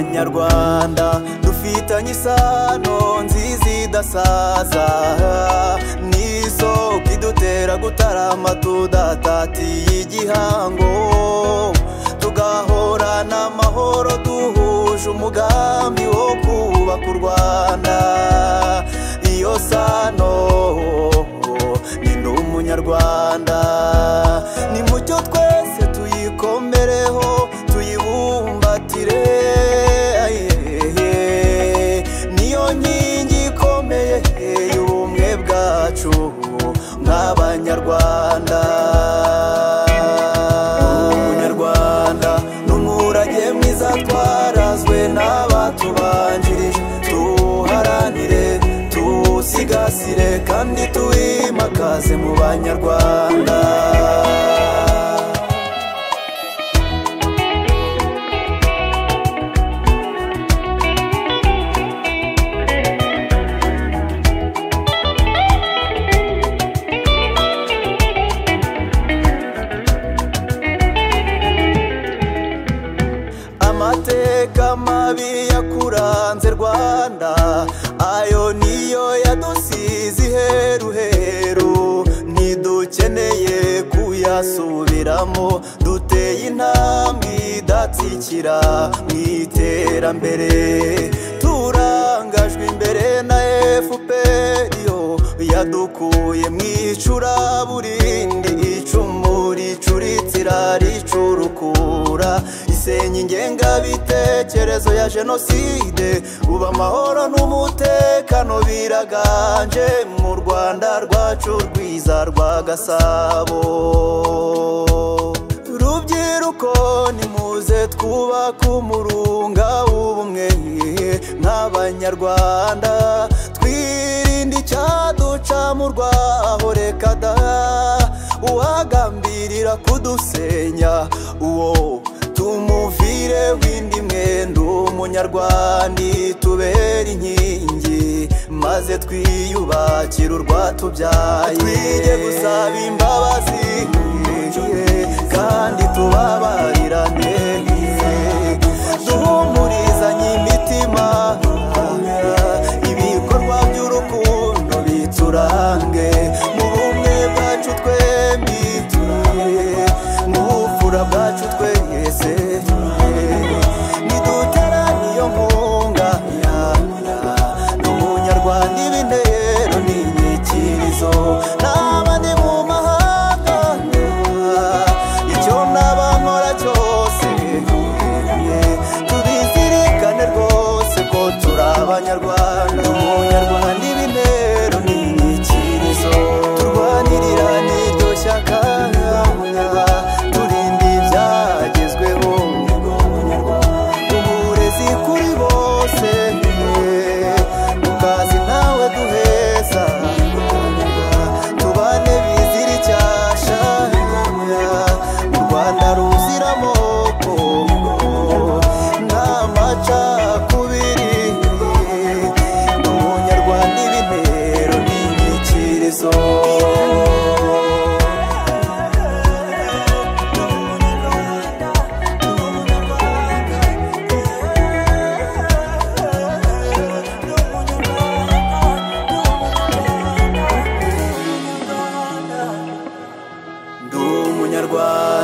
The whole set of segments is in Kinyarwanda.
banyarwanda dufitanye isano nziza idasaza. N'isoko idutera gutarama tudatatiye igihango. Tugahorana amahoro duhuje umugambi wo kubaka u rwanda. Iyo sano ni ndi nk'abanyarwanda umunyarwanda n'umurage mwiza twarazwe n'abatubanjirije tuwuharanire tuwusigasire kandi tuwimakaze mu banyarwanda. Yakuranze rwanda. Ayo niyo yadusize iheruheru ntidukeneye kuyasubiramo. Duteye intambwe idatsikira mu iterambere. Turangajwe imbere na yo yadukuye mu icuraburindi. Icumu ricuritsira ricurukura isenya ingengabitekerezo ya jenoside. Ubu amahoro n'umutekano biraganje. Mu rwanda rwacu rwiza rwa gasabo. Rubyiruko nimuze twubake umurunga w'ubumwe. Nk'abanyarwanda twirinde icyaduca mu rwaho. Reka da uwagambirira kudusenya. Uwo umunyarwanda tubere inkingi maze twiyubakire urwatubyaye. Twige gusaba imbabazi kandi tubabarirane turi abanyarwanda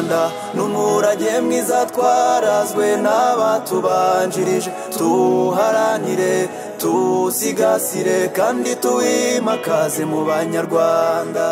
umunyarwanda n'umurage mwiza twarazwe n'abatubanjirije. Tuwuharanire tuwusigasire kandi tuwimakaze mu banyarwanda.